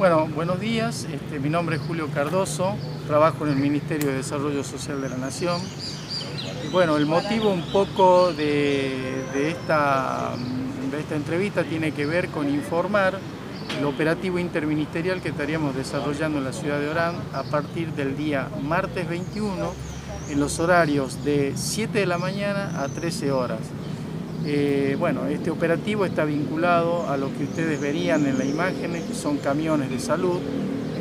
Bueno, buenos días. Este, mi nombre es Julio Cardoso, trabajo en el Ministerio de Desarrollo Social de la Nación. Bueno, el motivo un poco de, esta, de esta entrevista tiene que ver con informar el operativo interministerial que estaríamos desarrollando en la ciudad de Orán a partir del día martes 21 en los horarios de 7 de la mañana a 13 horas. Eh, bueno, este operativo está vinculado a lo que ustedes verían en la imagen, que son camiones de salud,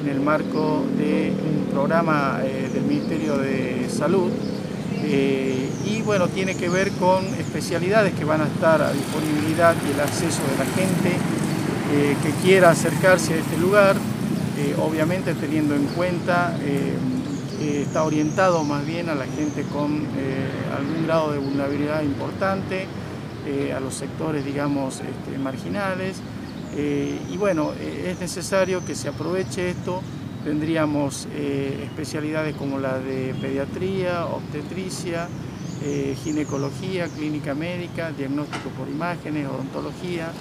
en el marco de un programa eh, del Ministerio de Salud. Eh, y bueno, tiene que ver con especialidades que van a estar a disponibilidad y el acceso de la gente que quiera acercarse a este lugar, obviamente teniendo en cuenta está orientado más bien a la gente con algún grado de vulnerabilidad importante, eh, a los sectores, digamos, este, marginales. Eh, y bueno, eh, es necesario que se aproveche esto. Tendríamos especialidades como la de pediatría, obstetricia, ginecología, clínica médica, diagnóstico por imágenes, odontología.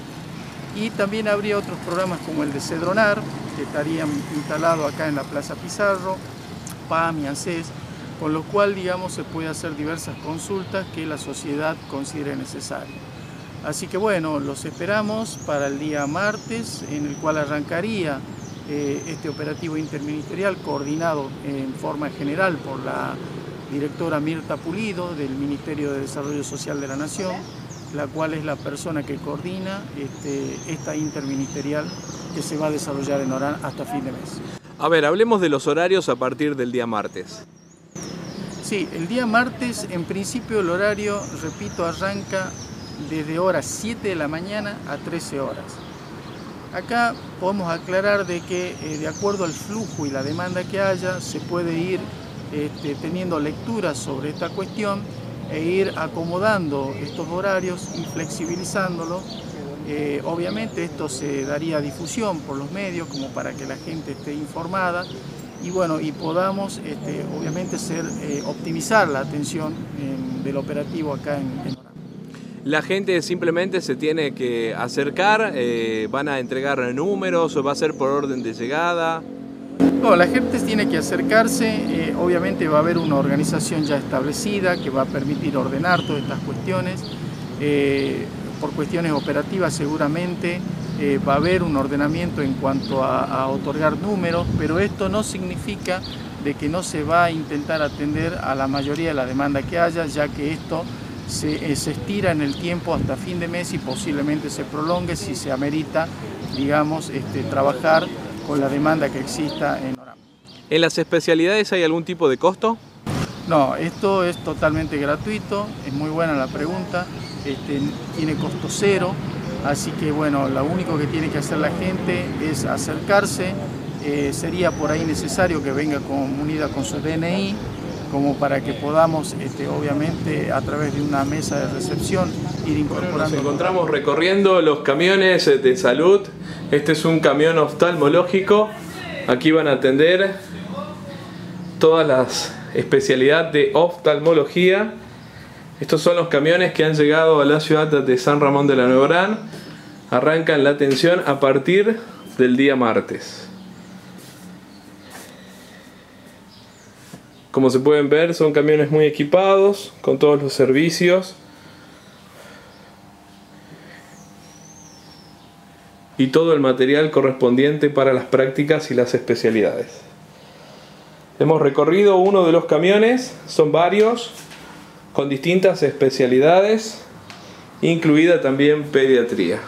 Y también habría otros programas como el de Cedronar, que estarían instalados acá en la Plaza Pizarro, PAM y ANSES, con lo cual, digamos, se puede hacer diversas consultas que la sociedad considere necesarias. Así que bueno, los esperamos para el día martes, en el cual arrancaría eh, este operativo interministerial coordinado en forma general por la directora Mirta Pulido del Ministerio de Desarrollo Social de la Nación, la cual es la persona que coordina este, esta interministerial que se va a desarrollar en Orán hasta fin de mes. A ver, hablemos de los horarios a partir del día martes. Sí, el día martes, en principio el horario, repito, arranca desde horas 7 de la mañana a 13 horas. Acá podemos aclarar de que eh, de acuerdo al flujo y la demanda que haya, se puede ir este, teniendo lecturas sobre esta cuestión e ir acomodando estos horarios y flexibilizándolos. Eh, obviamente esto se daría difusión por los medios como para que la gente esté informada y bueno, y podamos este, obviamente ser, eh, optimizar la atención del operativo acá en, en La gente simplemente se tiene que acercar, eh, van a entregar números o va a ser por orden de llegada. No, la gente tiene que acercarse, eh, obviamente va a haber una organización ya establecida que va a permitir ordenar todas estas cuestiones. por cuestiones operativas seguramente eh, va a haber un ordenamiento en cuanto a, otorgar números, pero esto no significa de que no se va a intentar atender a la mayoría de la demanda que haya, ya que esto se, eh, estira en el tiempo hasta fin de mes y posiblemente se prolongue si se amerita, digamos, este, trabajar con la demanda que exista en Oram. ¿En las especialidades hay algún tipo de costo? No, esto es totalmente gratuito, es muy buena la pregunta, este, tiene costo cero, Así que bueno, lo único que tiene que hacer la gente es acercarse. Eh, sería por ahí necesario que venga comunidad con su DNI, como para que podamos, este, obviamente, a través de una mesa de recepción, ir incorporando. nos encontramos recorriendo los camiones de salud. Este es un camión oftalmológico. Aquí van a atender todas las especialidades de oftalmología estos son los camiones que han llegado a la ciudad de San Ramón de la Nueva Arrancan la atención a partir del día martes. Como se pueden ver, son camiones muy equipados, con todos los servicios. Y todo el material correspondiente para las prácticas y las especialidades. Hemos recorrido uno de los camiones, son varios, con distintas especialidades, incluida también pediatría.